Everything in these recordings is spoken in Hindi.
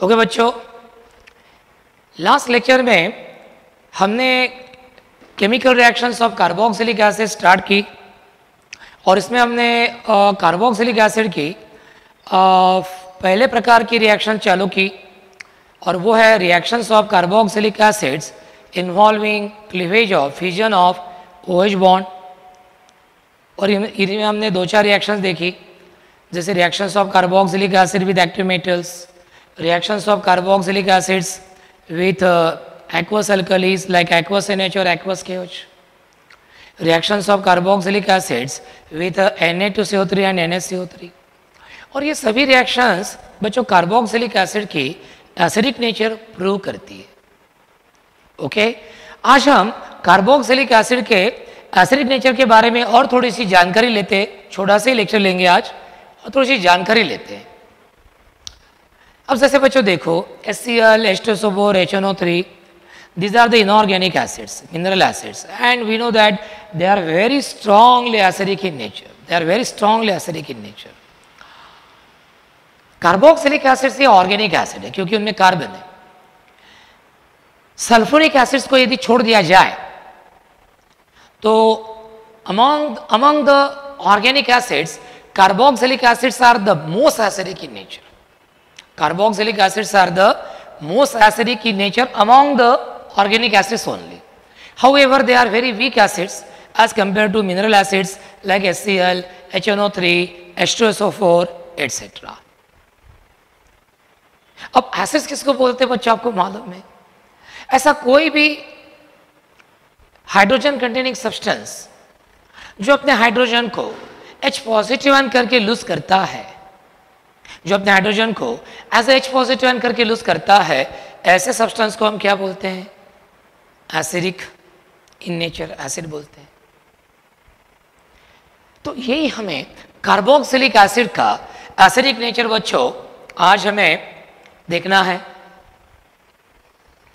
ओके बच्चों लास्ट लेक्चर में हमने chemical reactions of carboxylic acid start की और इसमें हमने कार्बोक्सिलिक एसिड की अ, पहले प्रकार की रिएक्शन चालू की और वो है reactions of carboxylic acids involving cleavage of fusion of OH bond और इन- इनमें हमने दो चार रिएक्शंस देखी जैसे reactions of carboxylic acid with active metals reactions of carboxylic acids with aqueous alkalis like aqueous NH or aqueous KOH reactions of carboxylic acids with uh, Na2CO3 and NaCO3 और ये सभी रिएक्शंस बच्चों कार्बोक्सिलिक एसिड की एसिडिक नेचर प्रूव करती है। ओके आज हम कार्बोक्सिलिक एसिड के एसिडिक नेचर के बारे में और थोड़ी सी जानकारी लेते छोटा सा ही लेक्चर लेंगे आज और थोड़ी सी जानकारी लेते हैं। अब जैसे बच्चों देखो S C L H two H N O three these are the inorganic acids mineral acids and we know that they are very strongly acidic in nature they are very strongly acidic in nature carboxylic acids ये ऑर्गेनिक एसिड है, क्योंकि उनमें कार्बन है। सल्फोरिक एसिड्स को यदि छोड़ दिया जाए तो among among the organic acids carboxylic acids are the most acidic in nature carboxylic acids are the most acidic in nature among the organic acids only however they are very weak acids as compared to mineral acids like HCl HNO3 H2SO4 etc अब एसिड्स किसको बोलते हैं बच्चों आपको मालूम है ऐसा कोई भी हाइड्रोजन कंटेनिंग सब्सटेंस जो अपने हाइड्रोजन को H पॉजिटिव करके लूज करता है जो अपने हाइड्रोजन को एज एच पॉजिटिव एन करके लूज करता है, ऐसे सब्सटेंस को हम क्या बोलते हैं? एसिडिक इन नेचर एसिड बोलते हैं। तो यही हमें कार्बोक्सिलिक एसिड का एसिडिक नेचर बच्चों, आज हमें देखना है।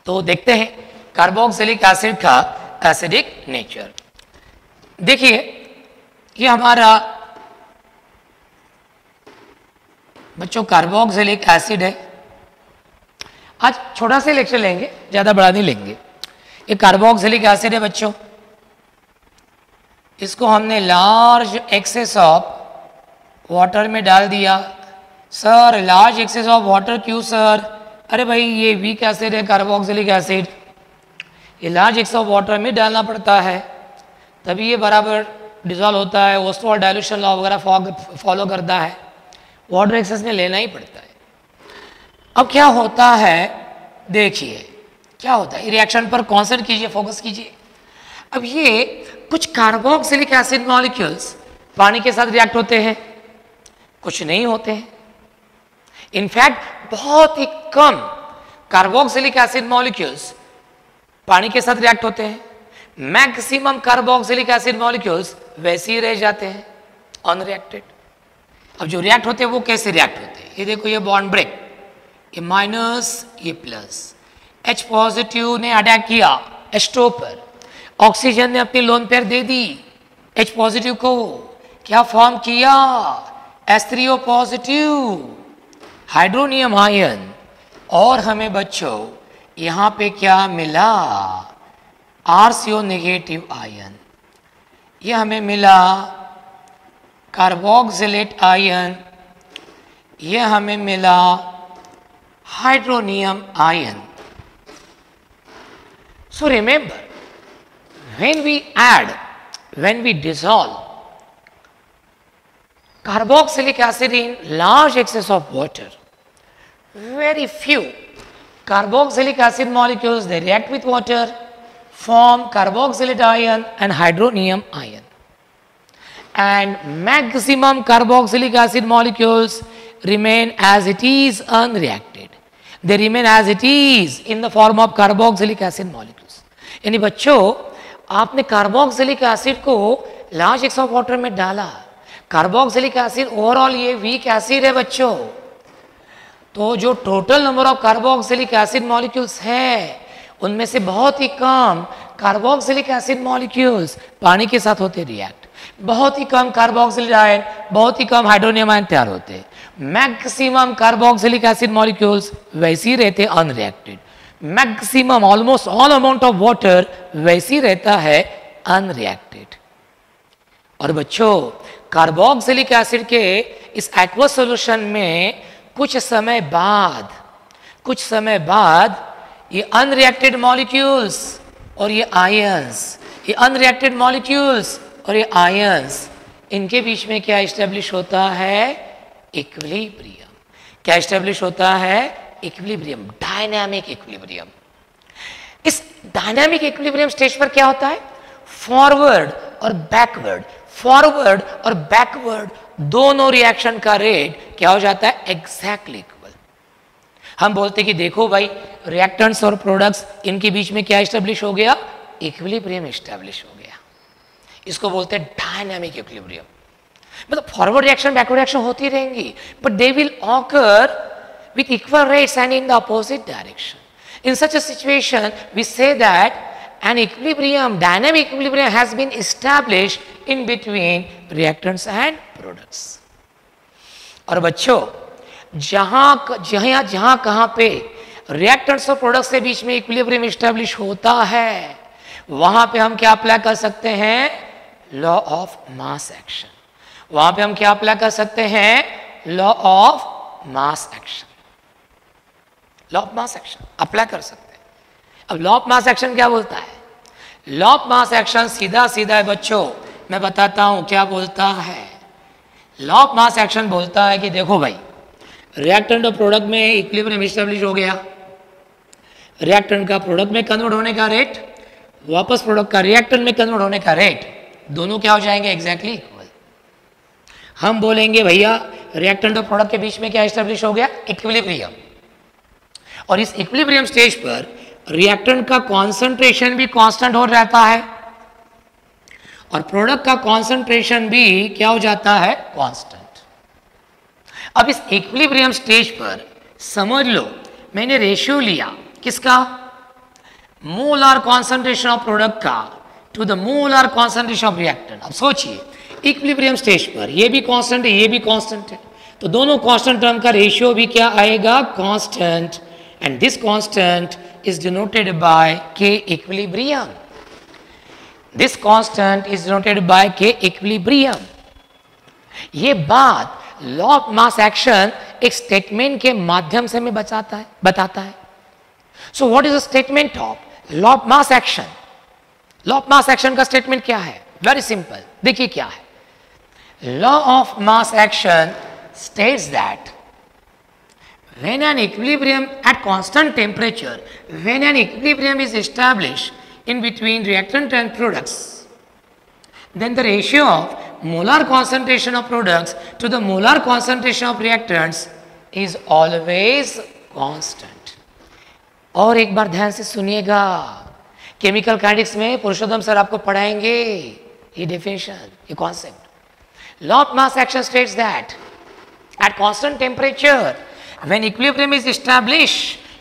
तो देखते हैं कार्बोक्सिलिक एसिड का एसिडिक नेचर देखिए, ये हमारा बच्चों कार्बोक्सिलिक एसिड है। आज छोटा सा लेक्चर लेंगे, ज़्यादा बड़ा नहीं लेंगे। ये कार्बोक्सिलिक एसिड है बच्चों। इसको हमने लार्ज एक्सेस ऑफ़ वाटर में डाल दिया। Sir large excess of water क्यों सर अरे भाई, ये वीक एसिड है कार्बोक्सिलिक एसिड ये लार्ज एक्सेस ऑफ़ वाटर में डालना पड़ता है। तभी ये बराबर डिजॉल्व होता है ओस्टोल डायलूशन लॉ वगैरह फॉलो करता है। वाटर एक्सेस में लेना ही पड़ता है। अब क्या होता है, देखिए, क्या होता है? रिएक्शन पर कॉन्सेंट कीजिए फोकस कीजिए। अब ये कुछ कार्बोक्सिलिक एसिड मॉलिक्यूल्स पानी के साथ रिएक्ट होते हैं, कुछ नहीं होते हैं। इनफैक्ट बहुत ही कम कार्बोक्सिलिक एसिड मॉलिक्यूल्स पानी के साथ रिएक्ट होते हैं। मैक्सिमम कार्बोक्सिलिक एसिड मॉलिक्यूल्स वैसे ही रह जाते हैं अनरिएक्टेड अब जो रिएक्ट होते हैं, वो कैसे रिएक्ट होते हैं? ये देखो, ये बॉन्ड ब्रेक ये माइनस ये प्लस H पॉजिटिव ने अटैक किया H2 पर. ऑक्सीजन ने अपनी लोन पेयर दे दी, H पॉजिटिव को. क्या फॉर्म किया? H3O पॉजिटिव हाइड्रोनियम आयन और हमें बच्चों, यहाँ पे क्या मिला? आरसीओ नेगेटिव आयन ये हमें मिला कार्बोक्सिलेट आयन यह हमें मिला hydronium ion. So remember when we add when we dissolve carboxylic acid in large excess of water very few carboxylic acid molecules they react with water form carboxylate ion and hydronium ion and maximum carboxylic acid molecules remain as it is unreacted. They remain as it is in the form of carboxylic acid molecules. यानी बच्चों, आपने कार्बोक्सिलिक एसिड को लार्ज एक्स ऑफ़ वाटर में डाला। कार्बोक्सिलिक एसिड ओवरऑल ये वीक एसिड है बच्चों। तो जो total number of carboxylic acid molecules है, उनमें से बहुत ही कम कार्बोक्सिलिक एसिड मॉलिक्यूल्स पानी के साथ होते रिएक्ट बहुत ही कम कार्बोक्सिलिक आयन बहुत ही कम हाइड्रोनियम आयन तैयार होते हैं। मैक्सिमम कार्बोक्सिलिक एसिड मॉलिक्यूल्स वैसे ही रहते unreacted maximum almost all amount of water वैसे ही रहता है अनरिएक्टेड और बच्चों कार्बोक्सिलिक एसिड के इस एक्वस सॉल्यूशन में कुछ समय बाद, कुछ समय बाद ये अनरिएक्टेड मॉलिक्यूल्स और ये आयंस ये अनरिएक्टेड मॉलिक्यूल्स और ये आयंस इनके बीच में क्या स्टेब्लिश होता है? इक्विलिब्रियम। क्या स्टेब्लिश होता है? इक्विलिब्रियम डायनामिक इक्विलिब्रियम इस डायनामिक इक्विलिब्रियम स्टेज पर क्या होता है? फॉरवर्ड और बैकवर्ड फॉरवर्ड और बैकवर्ड दोनों रिएक्शन का रेट क्या हो जाता है? एग्जैक्टली इक्वल हम बोलते कि देखो भाई रिएक्टेंट्स और प्रोडक्ट्स इनके बीच में क्या स्टेब्लिश हो गया? इक्विलिब्रियम स्टेब्लिश हो गया। इसको बोलते हैं डायनेमिक इक्विलिब्रियम मतलब फॉरवर्ड रिएक्शन बैकवर्ड रिएक्शन होती रहेंगी but they will occur with equal rates and in the opposite direction in such a situation we say that an equilibrium dynamic equilibrium has been establish in between reactants and products और बच्चों, जहाँ जहाँ जहाँ, कहाँ पे रिएक्टेंट्स और प्रोडक्ट्स के बीच में इक्विलिब्रियम इस्टैब्लिश होता है, वहाँ पे हम क्या अप्लाई कर सकते हैं? लॉ ऑफ़ मास एक्शन वहाँ पे हम क्या अप्लाई कर सकते हैं? Law of mass action law of mass action apply कर सकते हैं। अब लॉ ऑफ़ मास एक्शन क्या बोलता है? लॉ ऑफ़ मास एक्शन सीधा सीधा है बच्चों। मैं बताता हूँ क्या बोलता है। लॉ ऑफ़ मास एक्शन बोलता है कि देखो भाई रिएक्टेंट और प्रोडक्ट में इक्विलिब्रियम स्टेब्लिश हो गया। रिएक्टेंट का प्रोडक्ट में कन्वर्ट होने का रेट वापस प्रोडक्ट का रिएक्टेंट में कन्वर्ट होने का रेट दोनों क्या हो जाएँगे? एग्जैक्टली इक्वल हम बोलेंगे, भैया रिएक्टेंट और प्रोडक्ट के बीच में क्या स्टेब्लिश हो गया? इक्विलिब्रियम और इस इक्विलिब्रियम स्टेज पर रिएक्टेंट का कॉन्सेंट्रेशन भी कांस्टेंट हो रहता है और प्रोडक्ट का कॉन्सेंट्रेशन भी क्या हो जाता है? कांस्टेंट अब इस इक्विलिब्रियम स्टेज पर समझ लो, मैंने रेशियो लिया। किसका? मोलर कॉन्सेंट्रेशन ऑफ़ प्रोडक्ट का। To the molar concentration of reactant अब सोचिए इक्विलिब्रियम स्टेज पर, ये भी कांस्टेंट है, ये भी कांस्टेंट है। तो दोनों कांस्टेंट टर्म का रेशियो भी क्या आएगा? Constant and this constant is denoted by K equilibrium. This constant is denoted by K equilibrium. ये बात लॉ ऑफ़ मास एक्शन एक स्टेटमेंट के माध्यम से मैं बचाता है, बताता है। So what is the statement of law of mass action law of mass action का स्टेटमेंट क्या है? वेरी सिंपल देखिए क्या है. Law of mass action states that when an equilibrium at constant temperature when an equilibrium is establish in between reactant and products then the ratio of molar concentration of products to the molar concentration of reactants is always constant और एक बार ध्यान से सुनिएगा। केमिकल काइनेटिक्स में पुरुषोत्तम सर आपको पढ़ाएँगे ये डेफिनेशन ये concept law of mass action states that at constant temperature when equilibrium is establish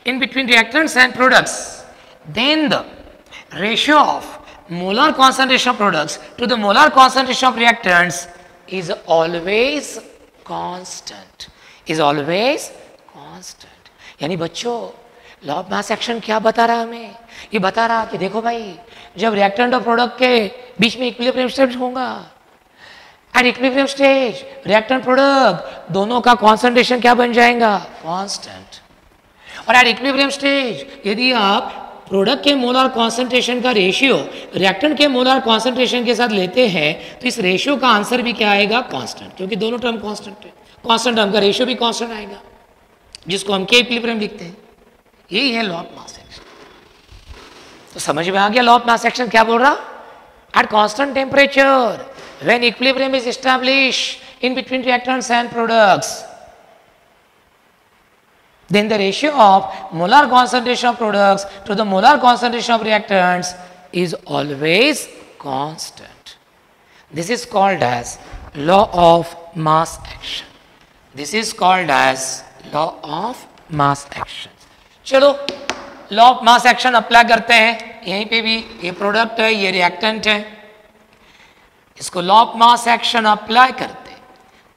in between reactants and products then the ratio of molar concentration of products to the molar concentration of reactants is always constant is always constant यानी बच्चों लॉ ऑफ़ मास एक्शन क्या बता रहा हमें? ये बता रहा कि देखो भाई जब रिएक्टेंट और प्रोडक्ट के बीच में इक्विलिब्रियम स्टेप्स होगा। At equilibrium stage reactant product दोनों का कॉन्सेंट्रेशन क्या बन जाएगा? कांस्टेंट और एट इक्विलिब्रियम स्टेज यदि आप प्रोडक्ट के मोलर कॉन्सेंट्रेशन का रेशियो रिएक्टेंट के मोलर कॉन्सेंट्रेशन के साथ लेते हैं तो इस रेशियो का आंसर भी क्या आएगा? कांस्टेंट क्योंकि दोनों टर्म कांस्टेंट है। कांस्टेंट टर्म का रेशियो भी कांस्टेंट आएगा जिसको हम के इक्विलिब्रियम लिखते हैं। यही है लॉ ऑफ़ मास एक्शन तो समझ में आ गया लॉ ऑफ़ मास एक्शन क्या बोल रहा at constant temperature when equilibrium is established in between reactants and products, then the ratio of molar concentration of products to the molar concentration of reactants is always constant. This is called as law of mass action. This is called as law of mass action. चलो law of mass action apply करते हैं। यहीं पे भी ये प्रोडक्ट है, ये रिएक्टेंट है। इसको law of mass action apply करते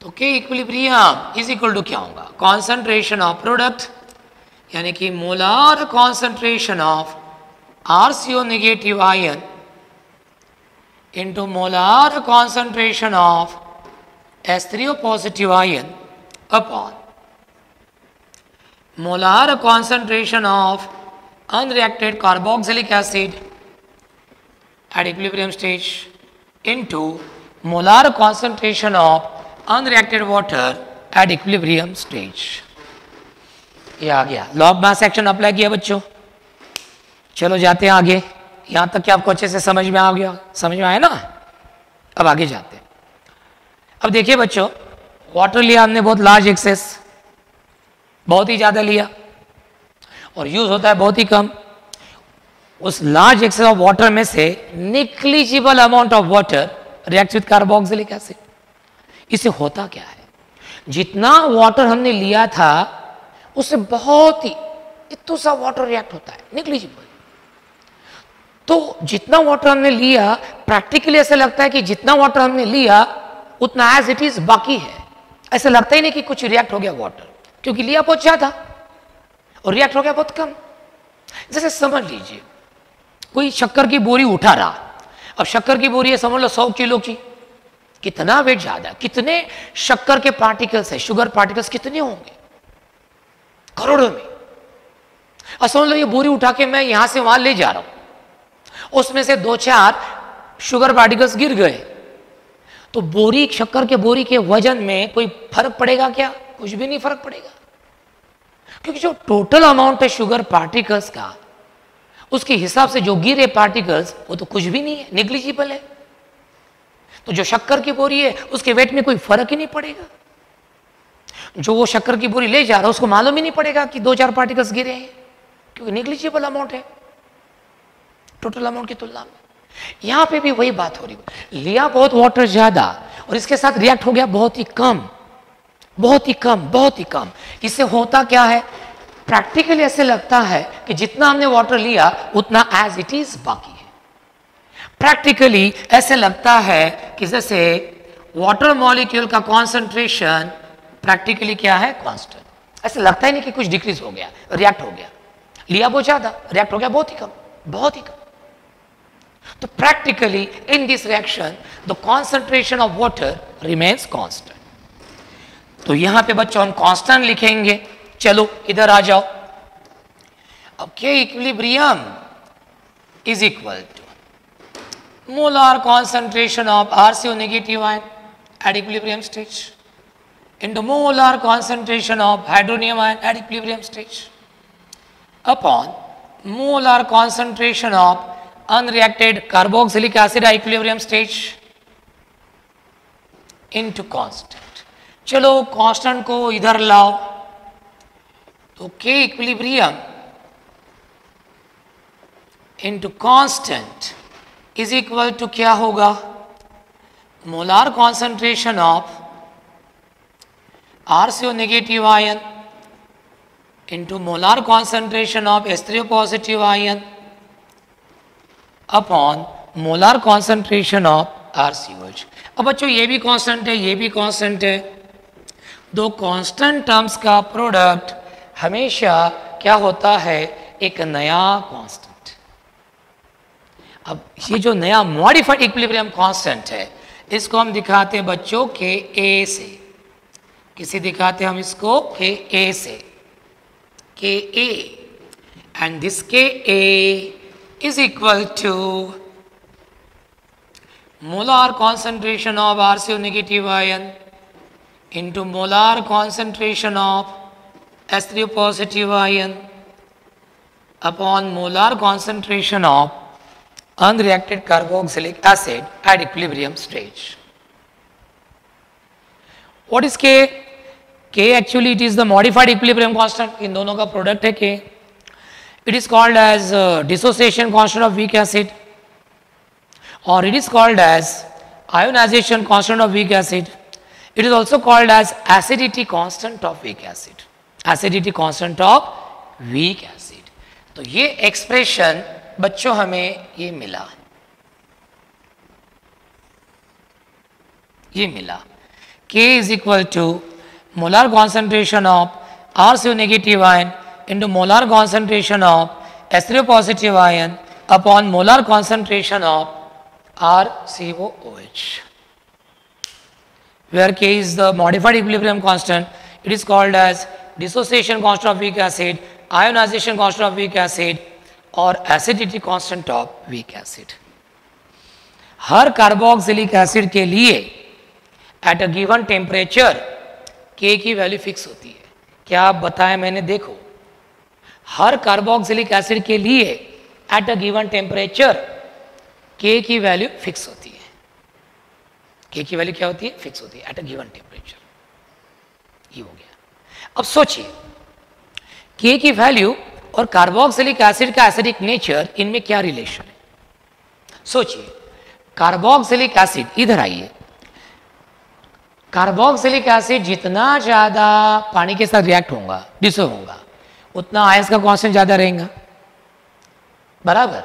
तो K equilibrium is equal to क्या होगा? कॉन्सेंट्रेशन ऑफ़ प्रोडक्ट यानी कि molar concentration of RCO negative ion into molar concentration of S3O positive ion upon molar concentration of unreacted carboxylic acid at equilibrium stage into molar concentration of unreacted water at equilibrium stage ये आ गया लॉ मास एक्शन अप्लाई किया बच्चों चलो जाते हैं आगे यहाँ तक कि आपको अच्छे से समझ में आ गया समझ में आया ना अब आगे जाते हैं अब देखिए बच्चों वाटर लिया हमने बहुत लार्ज एक्सेस बहुत ही ज़्यादा लिया। और यूज़ होता है बहुत ही कम। उस लार्ज एक्सेस ऑफ़ वाटर में से negligible amount of water react with carboxylic acid इसे होता क्या है? जितना वाटर हमने लिया था, उससे बहुत ही इतना सा वाटर रिएक्ट होता है, निक्लिजिबल। तो जितना वाटर हमने लिया प्रैक्टिकली ऐसा लगता है कि जितना वाटर हमने लिया, उतना एज इट इज़ बाकी है। ऐसा लगता ही नहीं कि कुछ रिएक्ट हो गया वाटर क्योंकि लिया बहुत ज़्यादा और रिएक्ट हो गया बहुत कम। जैसे समझ लीजिए, कोई शक्कर की बोरी उठा रहा, अब शक्कर की बोरी है, समझ लो सौ किलो की, कितना वेट ज़्यादा, कितने शक्कर के पार्टिकल्स है शुगर पार्टिकल्स कितने होंगे? करोड़ों में। और समझ लो ये बोरी उठा के मैं यहाँ से वहाँ ले जा रहा हूँ, उसमें से दो चार शुगर पार्टिकल्स गिर गए। तो बोरी, शक्कर के बोरी के वज़न में कोई फ़र्क पड़ेगा क्या? कुछ भी नहीं फ़र्क पड़ेगा। क्योंकि जो टोटल अमाउंट है शुगर पार्टिकल्स का, उसके हिसाब से जो गिरे पार्टिकल्स वो तो कुछ भी नहीं है निग्लिजिबल है। तो जो शक्कर की बोरी है, उसके वेट में कोई फ़र्क ही नहीं पड़ेगा। जो वो शक्कर की बोरी ले जा रहा है, उसको मालूम ही नहीं पड़ेगा कि दो चार पार्टिकल्स गिरे हैं क्योंकि निग्लिजिबल अमाउंट है। टोटल अमाउंट की तुलना में। यहाँ पे भी वही बात हो रही है। लिया बहुत वाटर ज़्यादा, और इसके साथ रिएक्ट हो गया बहुत ही कम। बहुत ही कम, बहुत ही कम। इससे होता क्या है? प्रैक्टिकली ऐसे लगता है कि जितना हमने वाटर लिया, उतना एज इट इज़ बाकी है। प्रैक्टिकली ऐसे लगता है कि जैसे वाटर मॉलिक्यूल का कॉन्सेंट्रेशन प्रैक्टिकली क्या है? कांस्टेंट ऐसे लगता ही नहीं कि कुछ डिक्रीज हो गया रिएक्ट हो गया। लिया बहुत ज़्यादा रिएक्ट हो गया बहुत ही कम, बहुत ही कम। तो practically in this reaction, the concentration of water remains constant. तो यहाँ पे बच्चों, हम कांस्टेंट लिखेंगे। चलो, इधर आ जाओ। अब equilibrium is equal to molar concentration of R C negative ion at equilibrium stage into molar concentration of hydronium ion at equilibrium stage upon molar concentration of unreacted carboxylic acid equilibrium stage into constant चलो कांस्टेंट को इधर लाओ। तो K equilibrium into constant is equal to क्या होगा? Molar concentration of RCO negative ion into molar concentration of H three O positive ion upon molar concentration of R C H अब बच्चों, ये भी कांस्टेंट है, ये भी कांस्टेंट है। दो कांस्टेंट टर्म्स का प्रोडक्ट हमेशा क्या होता है? एक नया कांस्टेंट अब ये जो नया मॉडिफाइड इक्विलिब्रियम कांस्टेंट है, इसको हम दिखाते हैं बच्चों के ए से। किसी दिखाते हम इसको? के ए से। के ए and this K A is equal to molar concentration of RCO negative ion into molar concentration of S3 positive ion upon molar concentration of unreacted carboxylic acid at equilibrium stage. What is K? K actually it is the modified equilibrium constant in दोनों का product है K. It is called as uh, dissociation constant of weak acid or it is called as ionization constant of weak acid. It is also called as acidity constant of weak acid. Acidity constant of weak acid. तो ये एक्सप्रेशन बच्चों हमें ये मिला ये मिला K is equal to molar concentration of R negative ion into molar concentration of S3 positive ion upon molar concentration of RCOOH. Where K is the modified equilibrium constant, it is called as dissociation constant of weak acid, ionization constant of weak acid or acidity constant of weak acid. हर कार्बोक्सिलिक एसिड के लिए एट अ गिवन टेम्परेचर के की वैल्यू फिक्स होती है क्या आप बताएँ मैंने देखो हर कार्बोक्सिलिक एसिड के लिए एट अ गिवन टेम्परेचर के की वैल्यू फिक्स होती है के की वैल्यू क्या होती है? फिक्स होती है एट अ गिवन टेम्परेचर ये हो गया। अब सोचिए के की वैल्यू और कार्बोक्सिलिक एसिड का एसिडिक नेचर इनमें क्या रिलेशन है? सोचिए कार्बोक्सिलिक एसिड इधर आइए। कार्बोक्सिलिक एसिड जितना ज़्यादा पानी के साथ रिएक्ट होगा डिसो होगा, उतना आयंस का कॉन्सेंट ज़्यादा रहेगा। बराबर?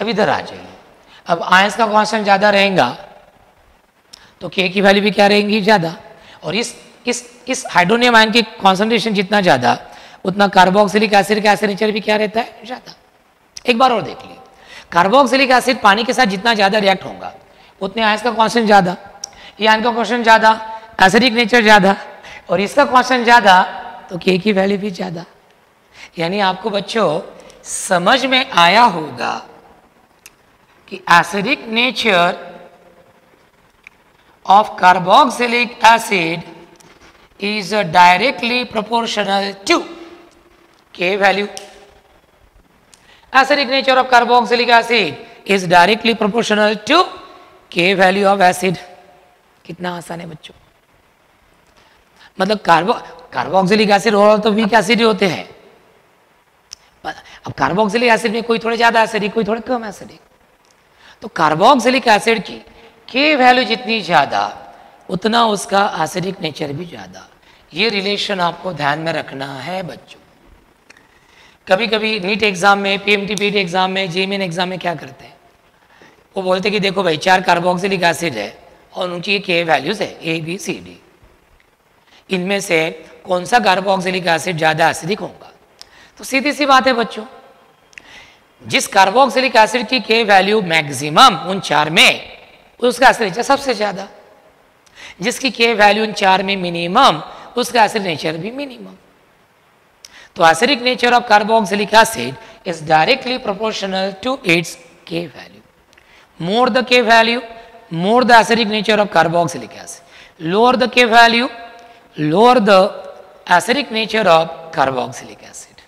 अब इधर आ जाइए। अब आयंस का कॉन्सेंट ज़्यादा रहेगा तो के की वैल्यू भी क्या रहेंगी? ज़्यादा। और इस इस इस हाइड्रोनियम आयन की कॉन्सेंट्रेशन जितना ज़्यादा, उतना कार्बोक्सिलिक एसिड का एसिड नेचर भी क्या रहता है? ज़्यादा। एक बार और देख लीजिए। कार्बोक्सिलिक एसिड पानी के साथ जितना ज़्यादा रिएक्ट होगा, उतने आयंस का कॉन्सेंट ज़्यादा, ये आयन का कॉन्सेंट ज़्यादा एसिडिक नेचर ज़्यादा, और इसका कॉन्सेंट ज़्यादा तो के की वैल्यू भी ज़्यादा। यानी आपको बच्चों, समझ में आया होगा कि acidic nature of carboxylic acid is directly proportional to K value acidic nature of carboxylic acid is directly proportional to k value of acid. कितना आसान है बच्चों। मतलब कार्बो कार्बोक्सिलिक एसिड और तो वीक एसिड ही होते हैं। अब कार्बोक्सिलिक एसिड में कोई थोड़े ज़्यादा एसिडिक कोई थोड़े कम एसिडिक तो कार्बोक्सिलिक एसिड की के वैल्यू जितनी ज़्यादा, उतना उसका एसिडिक नेचर भी ज़्यादा। ये रिलेशन आपको ध्यान में रखना है बच्चों। कभी कभी नीट एग्ज़ाम में पीएमटी पीटी एग्ज़ाम में जेमेन एग्ज़ाम में क्या करते हैं? वो बोलते कि देखो भाई, चार कार्बोक्सिलिक एसिड है और उनकी के वैल्यूज़ है ए बी सी डी इनमें से कौन सा कार्बोक्सिलिक एसिड ज़्यादा एसिडिक होगा? तो सीधी सी बात है बच्चों, जिस कार्बोक्सिलिक एसिड की के वैल्यू मैक्सिमम उन चार में उसका असर नेचर सबसे ज़्यादा। जिसकी के वैल्यू इन चार में मिनिमम उसका असर नेचर भी मिनिमम तो acidic nature of carboxylic acid is directly proportional to its K value more the K value more the acidic nature of carboxylic acid lower the K value lower the acidic nature of carboxylic acid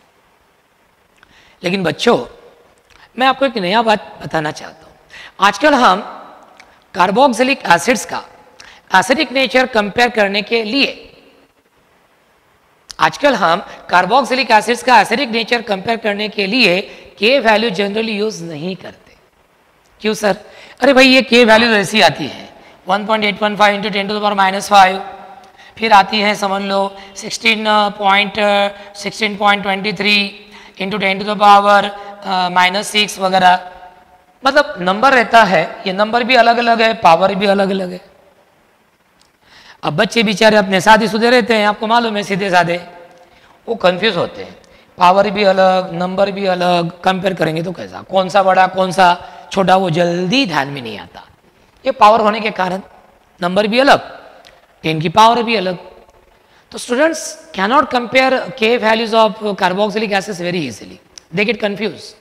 लेकिन बच्चों, मैं आपको एक नया बात बताना चाहता हूँ। आजकल हम कार्बोक्सिलिक एसिड्स का एसिडिक नेचर कंपेयर करने के लिए। आजकल हम कार्बोक्सिलिक एसिड्स का एसिडिक नेचर कंपेयर करने के लिए के वैल्यू जनरली यूज़ नहीं करते। क्यों सर? अरे भाई, ये के वैल्यू ऐसी आती है। 1.815 point eight one five into ten to power minus five फिर आती है, समझ लो 16 point sixteen point twenty three into ten to the power minus six वगैरह। मतलब नंबर रहता है, ये नंबर भी अलग अलग है पावर भी अलग अलग है। अब बच्चे बेचारे अपने शादी शुदे रहते हैं, आपको मालूम है सीधे साधे वो कंफ्यूज होते हैं। पावर भी अलग नंबर भी अलग कंपेयर करेंगे तो कैसा? कौन सा बड़ा, कौन सा छोटा, वो जल्दी ध्यान में नहीं आता। ये पावर होने के कारण नंबर भी अलग टेन की पावर भी अलग। तो students cannot compare K values of carboxylic acid very easily they get confuse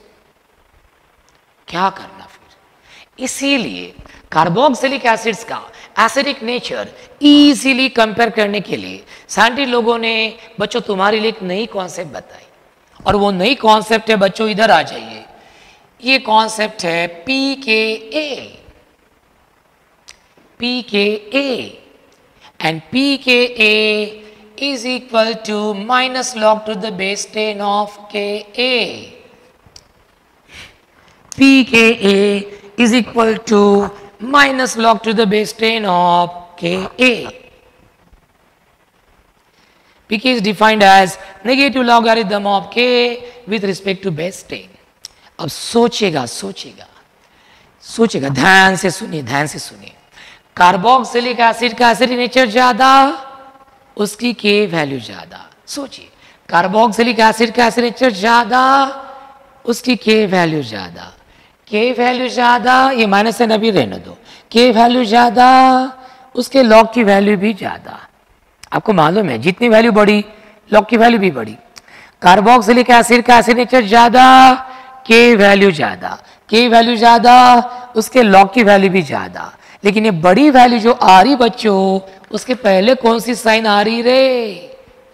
क्या करना फिर? इसीलिए कार्बोक्सिलिक एसिड्स का एसिडिक नेचर इजीली कंपेयर करने के लिए साइंटिस्ट लोगों ने, बच्चों, तुम्हारे लिए एक नई कॉन्सेप्ट बताई और वो नई कॉन्सेप्ट है, बच्चों, इधर आ जाइए। ये कॉन्सेप्ट है पी के ए पी के A and P K A is equal to minus minus to to the base 10 of Ka. Pka is equal to minus log to the base 10 of Ka. Pk is defined as negative logarithm of K with respect to base 10. अब सोचेगा सोचेगा सोचेगा ध्यान से सुनिए, ध्यान से सुनिए कार्बोक्सिलिक एसिड का एसिडिक नेचर ज़्यादा, उसकी के वैल्यू ज़्यादा सोचिए कार्बोक्सिलिक एसिड का एसिड नेचर ज़्यादा, उसकी के वैल्यू ज़्यादा के वैल्यू ज़्यादा, ये माइनस है अभी रहने दो। के वैल्यू ज़्यादा, उसके लॉग की वैल्यू भी ज़्यादा। आपको मालूम है, जितनी वैल्यू बढ़ी लॉग की वैल्यू भी बढ़ी। कार्बोक्सिलिक एसिड का एसिड नेचर ज़्यादा के वैल्यू ज़्यादा। के वैल्यू ज़्यादा, उसके लॉग की वैल्यू भी ज़्यादा। लेकिन ये बड़ी वैल्यू जो आ रही बच्चों, उसके पहले कौन सी साइन आ रही रे?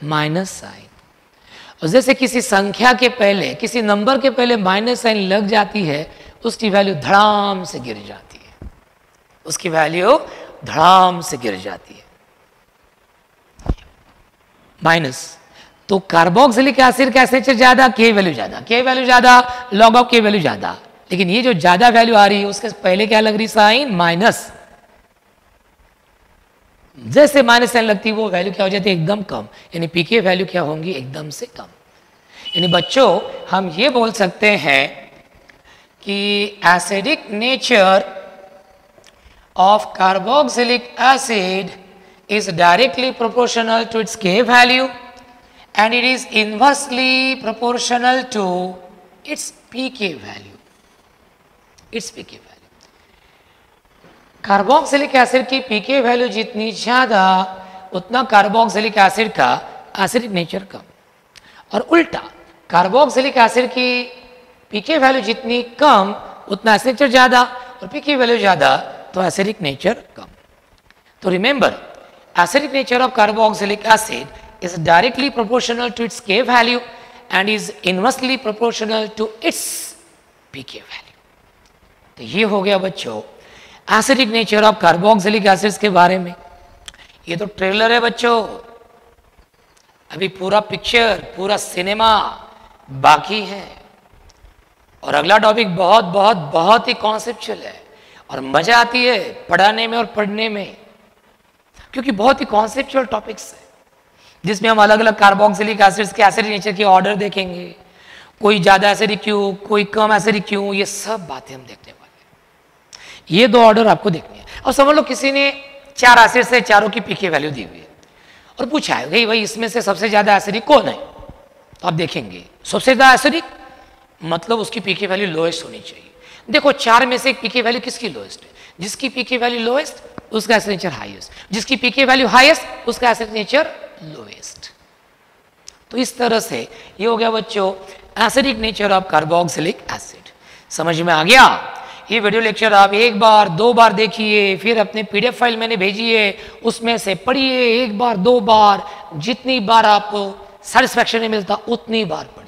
माइनस साइन और जैसे किसी संख्या के पहले, किसी नंबर के पहले माइनस साइन लग जाती है उसकी वैल्यू धड़ाम से गिर जाती है। उसकी वैल्यू धड़ाम से गिर जाती है। माइनस तो कार्बोक्सिलिक एसिड का एसिड ज़्यादा के वैल्यू ज़्यादा। के वैल्यू ज़्यादा लॉग ऑफ़ के वैल्यू ज़्यादा। लेकिन ये जो ज़्यादा वैल्यू आ रही है, उसके पहले क्या लग रही साइन माइनस जैसे माइनस साइन लगती है, वो वैल्यू क्या हो जाती है? एकदम कम। यानी पी के वैल्यू क्या होंगी? एकदम से कम। यानी बच्चों, हम ये बोल सकते हैं कि acidic nature of carboxylic acid is directly proportional to its K value and it is inversely proportional to its P K value its P K value carboxylic acid की पी के वैल्यू जितनी ज़्यादा, उतना कार्बोक्सिलिक एसिड का एसिडिक नेचर कम. और उल्टा कार्बोक्सिलिक एसिड की पीके वैल्यू जितनी कम, उतना एसिड नेचर ज़्यादा, और पीके वैल्यू ज़्यादा तो एसिडिक नेचर कम। तो remember acidic nature of carboxylic acid is directly proportional to its K value and is inversely proportional to its pK value. तो ये हो गया बच्चों acidic nature of carboxylic acids के बारे में। ये तो ट्रेलर है बच्चों। अभी पूरा पिक्चर पूरा सिनेमा बाकी है। और अगला टॉपिक बहुत बहुत बहुत ही कॉन्सेप्चुअल है। और मज़ा आती है पढ़ाने में और पढ़ने में। क्योंकि बहुत ही कॉन्सेप्चुअल टॉपिक्स है। जिसमें हम अलग अलग कार्बोक्सिलिक एसिड्स के एसिड नेचर के ऑर्डर देखेंगे। कोई ज़्यादा एसिडिक क्यों, कोई कम एसिडिक क्यों, ये सब बातें हम देखने वाले ये दो ऑर्डर आपको देखने हैं। और समझ लो किसी ने चार एसिड से चारों की पीके वैल्यू दी हुई है। और पूछा है, भाई भाई इसमें से सबसे ज़्यादा एसिडिक कौन है? तो आप देखेंगे, सबसे ज़्यादा एसिडिक मतलब उसकी पीके वैल्यू लोएस्ट होनी चाहिए। देखो, चार में से एक पीके वैल्यू किसकी लोएस्ट है? जिसकी पीके वैल्यू लोएस्ट उसका एसिड नेचर हाईएस्ट जिसकी पीके वैल्यू हाईएस्ट उसका एसिड नेचर लोएस्ट तो इस तरह से ये हो गया बच्चों acidic nature of carboxylic acid समझ में आ गया? ये वीडियो लेक्चर आप एक बार, दो बार देखिए, फिर अपने पीडीएफ फ़ाइल मैंने भेजी है, उसमें से पढ़िए, एक बार, दो बार, जितनी बार आपको सेटिस्फैक्शन नहीं मिलता, उतनी बार पढ़िए।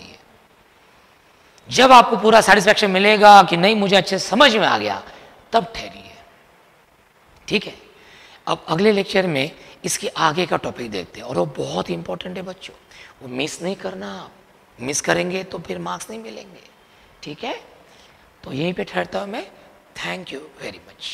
जब आपको पूरा सेटिस्फेक्शन मिलेगा कि नहीं, मुझे अच्छे समझ में आ गया, तब ठहरिए। ठीक है? अब अगले लेक्चर में इसके आगे का टॉपिक देखते हैं, और वो बहुत इंपॉर्टेंट है बच्चों। वो मिस नहीं करना आप। मिस करेंगे तो फिर मार्क्स नहीं मिलेंगे। ठीक है? तो यहीं पे ठहरता हूँ मैं। Thank you very much